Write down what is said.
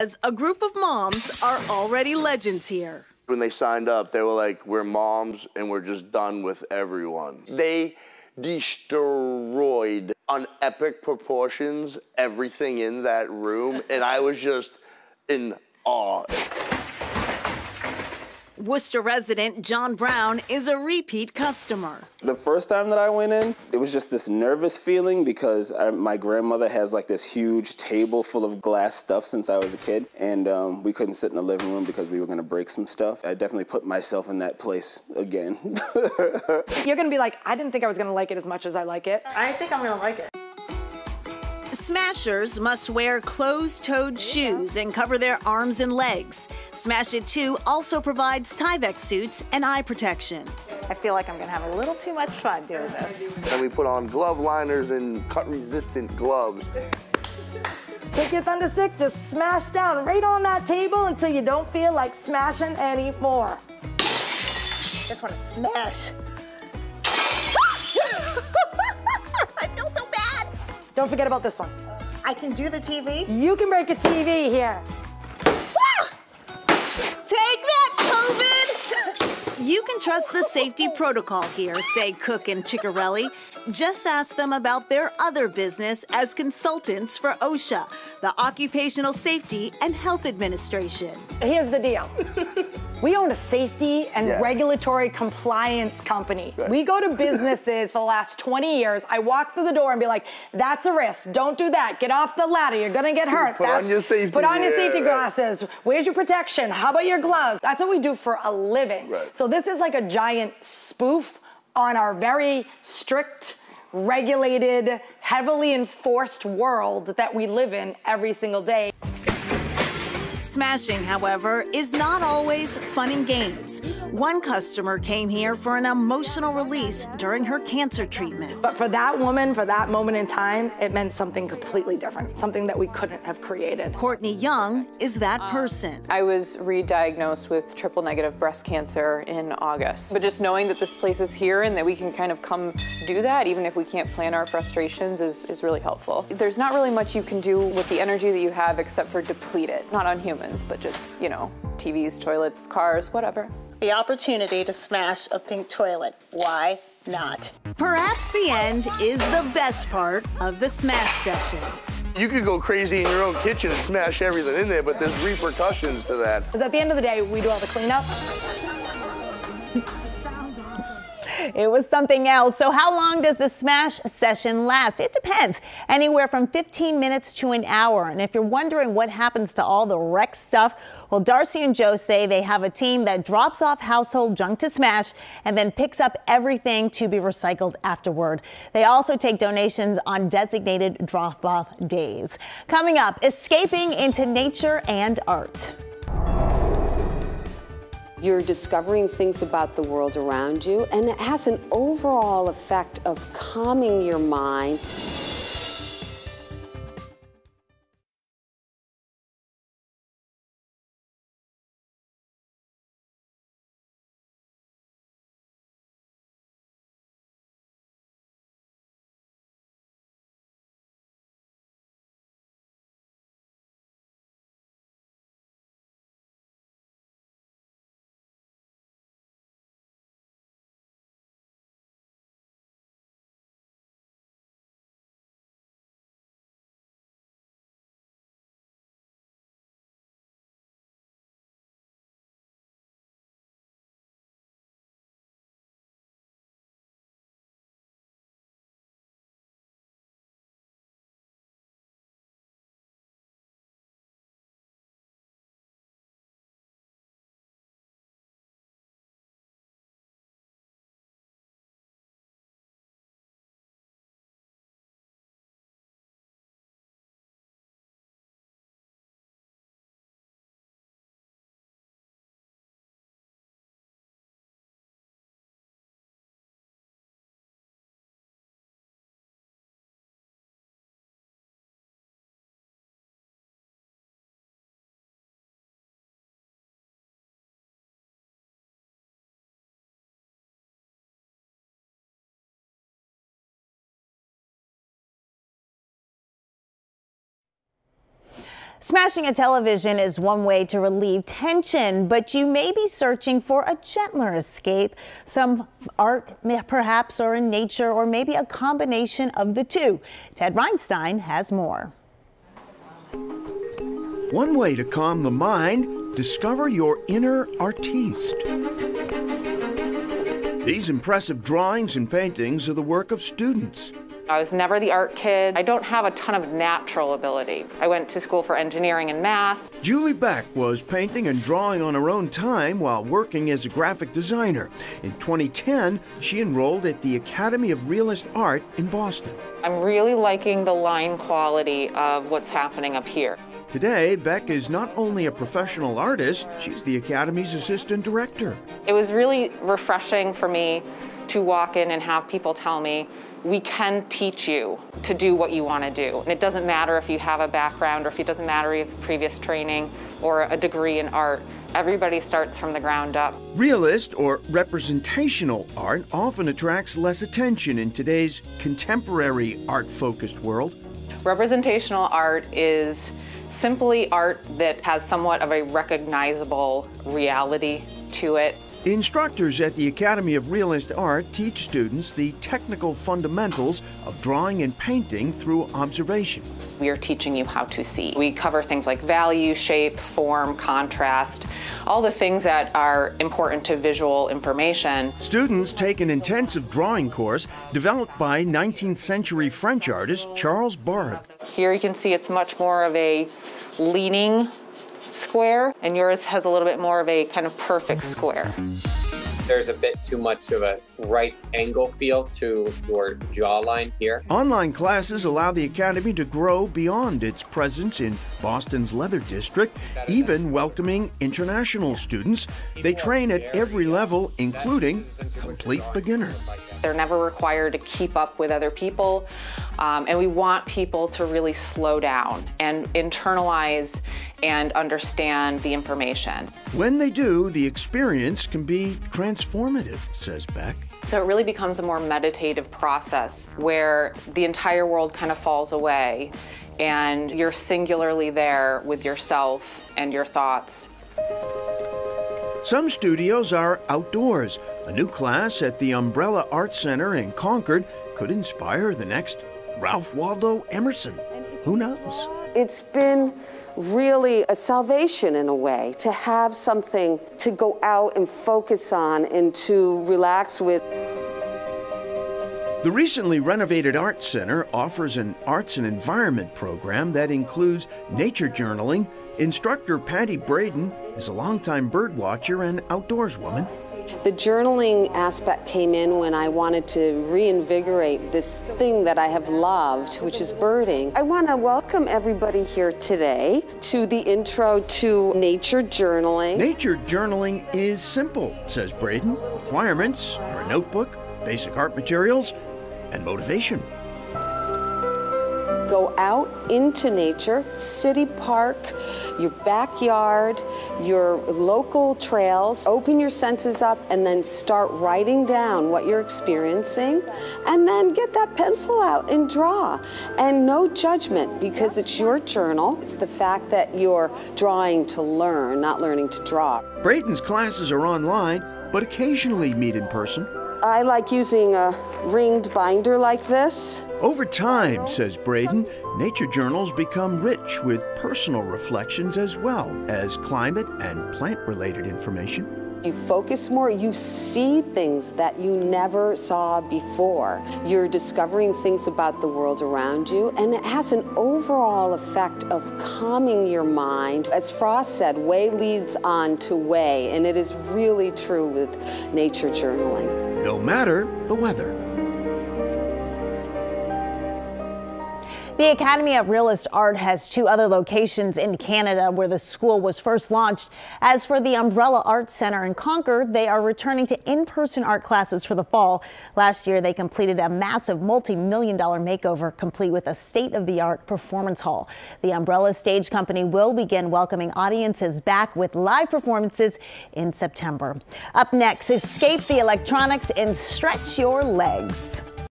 As a group of moms are already legends here. When they signed up, they were like, we're moms and we're just done with everyone. They destroyed on epic proportions everything in that room, and I was just in awe. Worcester resident John Brown is a repeat customer. The first time that I went in, it was just this nervous feeling because I, my grandmother has like this huge table full of glass stuff since I was a kid, and um, we couldn't sit in the living room because we were gonna break some stuff. I definitely put myself in that place again. You're gonna be like, I didn't think I was gonna like it as much as I like it. I think I'm gonna like it. Smashers must wear closed-toed shoes and cover their arms and legs. Smash It 2 also provides Tyvek suits and eye protection. I feel like I'm gonna have a little too much fun doing this. And we put on glove liners and cut-resistant gloves. Take your thunder stick, just smash down right on that table until you don't feel like smashing anymore. Just wanna smash. Don't forget about this one. I can do the TV. You can break a TV here. Ah! Take that, COVID! You can trust the safety protocol here, say Cook and Ciccarelli. Just ask them about their other business as consultants for OSHA, the Occupational Safety and Health Administration. Here's the deal. We own a safety and Yeah. regulatory compliance company. We go to businesses for the last 20 years. I walk through the door and be like, that's a risk. Don't do that. Get off the ladder. You're gonna get hurt. Put on your safety- Put on your yeah, safety right. glasses. Where's your protection? How about your gloves? That's what we do for a living. Right. So this is like a giant spoof on our very strict, regulated, heavily enforced world that we live in every single day. Smashing, however, is not always fun and games. One customer came here for an emotional release during her cancer treatment. But for that woman, for that moment in time, it meant something completely different, something that we couldn't have created. Courtney Young is that person. I was re-diagnosed with triple negative breast cancer in August. But just knowing that this place is here and that we can kind of come do that, even if we can't plan our frustrations, is, is really helpful. There's not really much you can do with the energy that you have except for deplete it. Not on humans, but just, you know, TVs, toilets, cars, whatever. The opportunity to smash a pink toilet. Why not? Perhaps the end is the best part of the smash session. You could go crazy in your own kitchen and smash everything in there, but there's repercussions to that. Because at the end of the day, we do all the cleanup. It was something else. So, how long does the smash session last? It depends. Anywhere from 15 minutes to an hour. And if you're wondering what happens to all the wreck stuff, well, Darcy and Joe say they have a team that drops off household junk to smash and then picks up everything to be recycled afterward. They also take donations on designated drop off days. Coming up, escaping into nature and art. You're discovering things about the world around you, and it has an overall effect of calming your mind Smashing a television is one way to relieve tension, but you may be searching for a gentler escape. Some art, perhaps, or in nature, or maybe a combination of the two. Ted Reinstein has more. One way to calm the mind, discover your inner artiste. These impressive drawings and paintings are the work of students. I was never the art kid. I don't have a ton of natural ability. I went to school for engineering and math. Julie Beck was painting and drawing on her own time while working as a graphic designer. In 2010, she enrolled at the Academy of Realist Art in Boston. I'm really liking the line quality of what's happening up here. Today, Beck is not only a professional artist, she's the Academy's assistant director. It was really refreshing for me to walk in and have people tell me, we can teach you to do what you want to do. And it doesn't matter if you have a background or if it doesn't matter if you have previous training or a degree in art. Everybody starts from the ground up. Realist or representational art often attracts less attention in today's contemporary art focused world. Representational art is simply art that has somewhat of a recognizable reality to it. Instructors at the Academy of Realist Art teach students the technical fundamentals of drawing and painting through observation. We are teaching you how to see. We cover things like value, shape, form, contrast, all the things that are important to visual information. Students take an intensive drawing course developed by 19th century French artist Charles Bargue. Here you can see it's much more of a leaning square, and yours has a little bit more of a kind of perfect square. There's a bit too much of a right angle feel to your jawline here. Online classes allow the Academy to grow beyond its presence in Boston's Leather District, even welcoming international students. They train at every level, including complete beginner. They're never required to keep up with other people. Um, and we want people to really slow down and internalize and understand the information. When they do, the experience can be transformative, says Beck. So it really becomes a more meditative process where the entire world kind of falls away and you're singularly there with yourself and your thoughts. Some studios are outdoors. A new class at the Umbrella Art Center in Concord could inspire the next Ralph Waldo Emerson. Who knows? It's been really a salvation in a way to have something to go out and focus on and to relax with. The recently renovated Art Center offers an arts and environment program that includes nature journaling. Instructor Patty Braden is a longtime birdwatcher and outdoorswoman. The journaling aspect came in when I wanted to reinvigorate this thing that I have loved, which is birding. I want to welcome everybody here today to the intro to nature journaling. Nature journaling is simple, says Braden. Requirements are a notebook, basic art materials, and motivation. Go out into nature, city park, your backyard, your local trails. Open your senses up and then start writing down what you're experiencing. And then get that pencil out and draw. And no judgment because it's your journal. It's the fact that you're drawing to learn, not learning to draw. Braden's classes are online, but occasionally meet in person. I like using a ringed binder like this. Over time, says Braden, nature journals become rich with personal reflections as well as climate and plant related information. You focus more, you see things that you never saw before. You're discovering things about the world around you, and it has an overall effect of calming your mind. As Frost said, way leads on to way, and it is really true with nature journaling. No matter the weather. The Academy of Realist Art has two other locations in Canada where the school was first launched. As for the Umbrella Art Center in Concord, they are returning to in-person art classes for the fall. Last year, they completed a massive multi-million dollar makeover complete with a state-of-the-art performance hall. The Umbrella Stage Company will begin welcoming audiences back with live performances in September. Up next, escape the electronics and stretch your legs.